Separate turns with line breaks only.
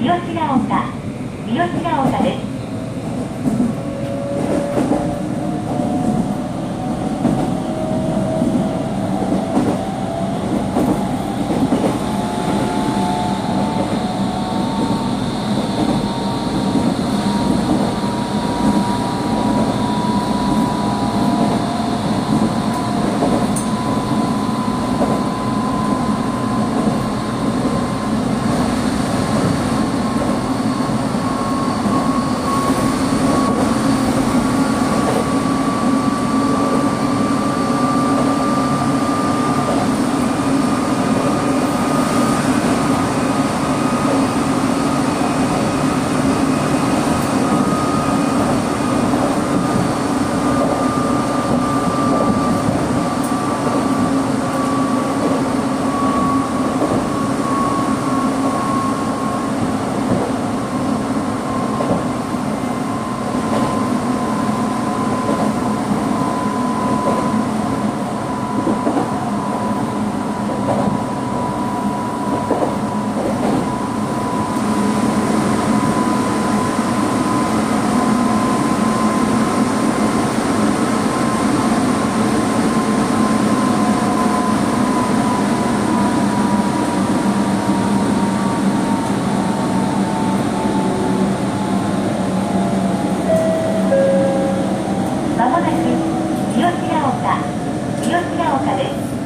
三好直岡三好直岡です。三好が丘です。